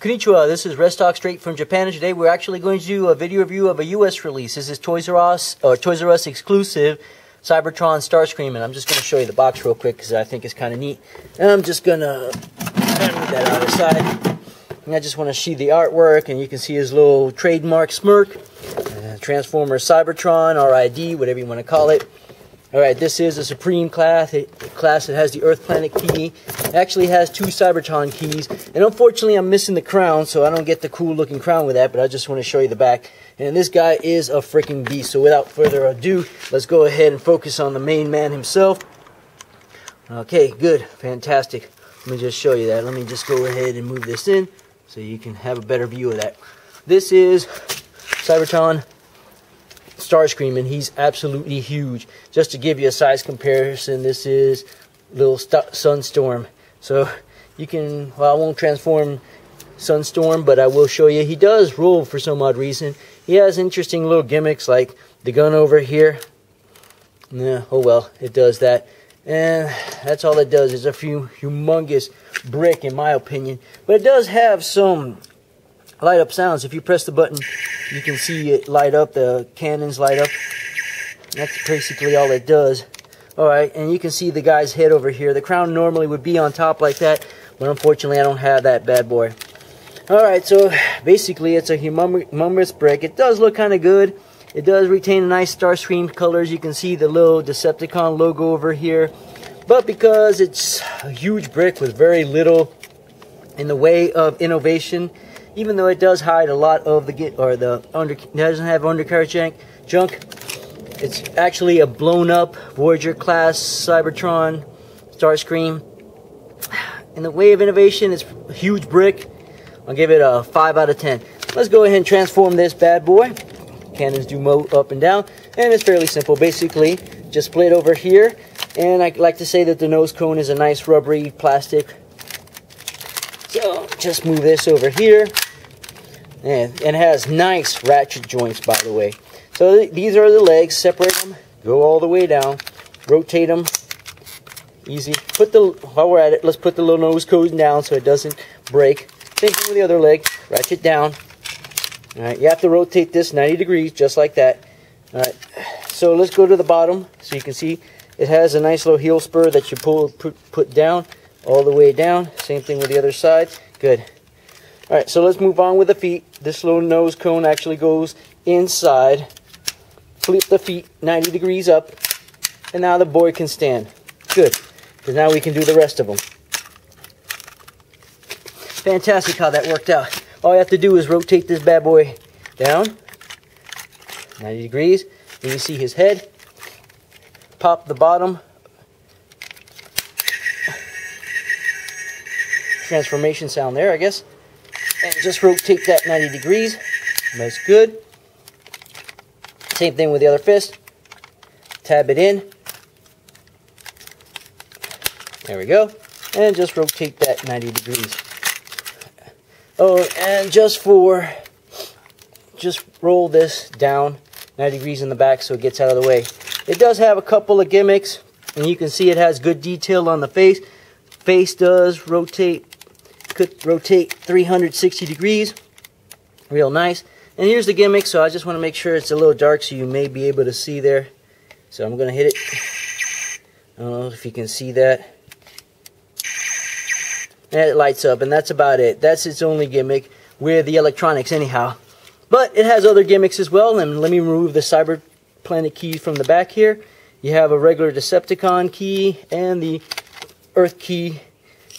Konnichiwa, this is Reztoc straight from Japan and today we're actually going to do a video review of a US release. This is Toys R Us, or Toys R Us exclusive Cybertron Starscream and I'm just going to show you the box real quick because I think it's kind of neat. And I'm just going to move that out of the side. And I just want to see the artwork and you can see his little trademark smirk. Uh, Transformer Cybertron, RID, whatever you want to call it. Alright, this is a Supreme class. Class. It has the Earth Planet key. It actually has two Cybertron keys. And unfortunately, I'm missing the crown, so I don't get the cool looking crown with that, but I just want to show you the back. And this guy is a freaking beast. So without further ado, let's go ahead and focus on the main man himself. Okay, good. Fantastic. Let me just show you that. Let me just go ahead and move this in so you can have a better view of that. This is Cybertron Starscream, and he's absolutely huge. Just to give you a size comparison, this is little Sunstorm. So you can, well, I won't transform Sunstorm, but I will show you. He does roll for some odd reason. He has interesting little gimmicks like the gun over here. Yeah, oh well, it does that. And that's all it does. It's a few humongous brick, in my opinion. But it does have some light up sounds. If you press the button, you can see it light up, the cannons light up. That's basically all it does. Alright, and you can see the guy's head over here. The crown normally would be on top like that, but unfortunately I don't have that bad boy. Alright, so basically it's a humongous brick. It does look kind of good. It does retain nice Starscream colors. You can see the little Decepticon logo over here. But because it's a huge brick with very little in the way of innovation, even though it does hide a lot of the or the under doesn't have undercarriage junk, junk. It's actually a blown up Voyager class Cybertron Starscream. In the way of innovation, it's a huge brick. I'll give it a 5 out of 10. Let's go ahead and transform this bad boy. Cannons do mo up and down, and it's fairly simple. Basically, just split over here, and I like to say that the nose cone is a nice rubbery plastic so just move this over here. And, it has nice ratchet joints, by the way. So th these are the legs. Separate them. Go all the way down. Rotate them. Easy. Put the while we're at it, let's put the little nose cone down so it doesn't break. Same thing with the other leg. Ratchet down. All right. You have to rotate this 90 degrees, just like that. All right. So let's go to the bottom, so you can see it has a nice little heel spur that you pull put down all the way down. Same thing with the other side. Good. All right, so let's move on with the feet. This little nose cone actually goes inside. Flip the feet 90 degrees up, and now the boy can stand. Good, because now we can do the rest of them. Fantastic how that worked out. All you have to do is rotate this bad boy down 90 degrees. And you see his head. Pop the bottom transformation sound there, I guess. And just rotate that 90 degrees. That's good. Same thing with the other fist. Tab it in. There we go. And just rotate that 90 degrees. Oh, and just for, just roll this down 90 degrees in the back so it gets out of the way. It does have a couple of gimmicks, and you can see it has good detail on the face. Face does rotate could rotate 360 degrees. Real nice. And here's the gimmick, so I just want to make sure it's a little dark so you may be able to see there. So I'm going to hit it. I don't know if you can see that. And it lights up, and that's about it. That's its only gimmick with the electronics anyhow. But it has other gimmicks as well, and let me remove the Cyber Planet key from the back here. You have a regular Decepticon key and the Earth key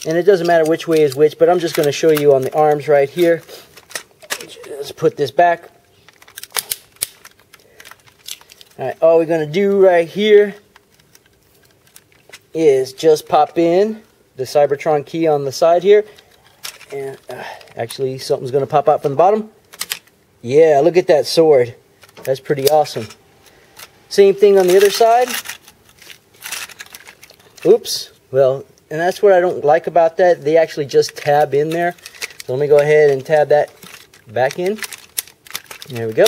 and it doesn't matter which way is which, but I'm just going to show you on the arms right here. Let's put this back. Alright, all we're going to do right here is just pop in the Cybertron key on the side here. And uh, actually, something's going to pop out from the bottom. Yeah, look at that sword. That's pretty awesome. Same thing on the other side. Oops. Well, and that's what I don't like about that. They actually just tab in there. So let me go ahead and tab that back in. There we go.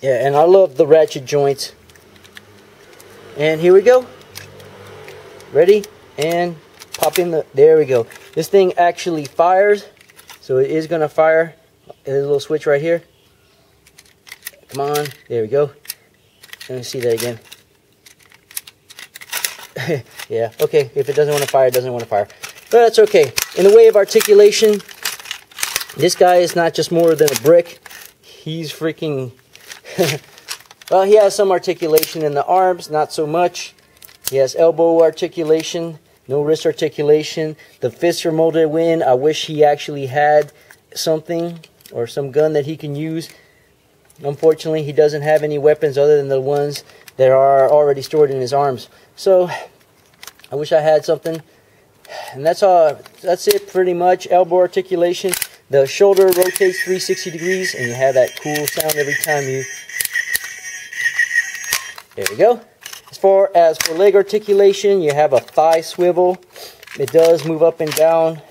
Yeah, and I love the ratchet joints. And here we go. Ready? And pop in the, there we go. This thing actually fires, so it is going to fire. There's a little switch right here. Come on, there we go. Let me see that again. yeah, okay, if it doesn't want to fire, it doesn't want to fire. But that's okay. In the way of articulation, this guy is not just more than a brick. He's freaking... well, he has some articulation in the arms, not so much. He has elbow articulation, no wrist articulation. The fists are molded in. I wish he actually had something or some gun that he can use. Unfortunately, he doesn't have any weapons other than the ones that are already stored in his arms. So, I wish I had something. And that's all. That's it pretty much. Elbow articulation. The shoulder rotates 360 degrees, and you have that cool sound every time you. There we go. As far as for leg articulation, you have a thigh swivel. It does move up and down,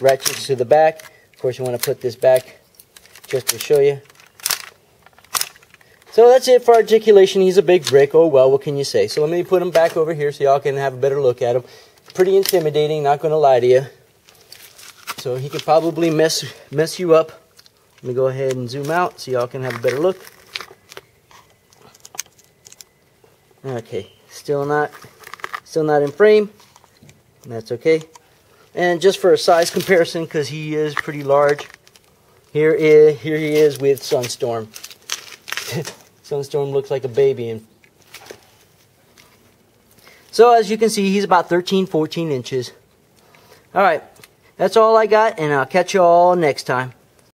ratchets to the back. Of course, you want to put this back just to show you. So that's it for articulation. He's a big brick. Oh, well, what can you say? So let me put him back over here so y'all can have a better look at him. Pretty intimidating, not going to lie to you. So he could probably mess, mess you up. Let me go ahead and zoom out so y'all can have a better look. Okay, still not, still not in frame. That's okay. And just for a size comparison, because he is pretty large, here is here he is with Sunstorm. Sunstorm looks like a baby. And so as you can see, he's about 13, 14 inches. All right, that's all I got, and I'll catch you all next time.